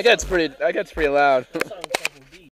That gets pretty. That gets pretty loud.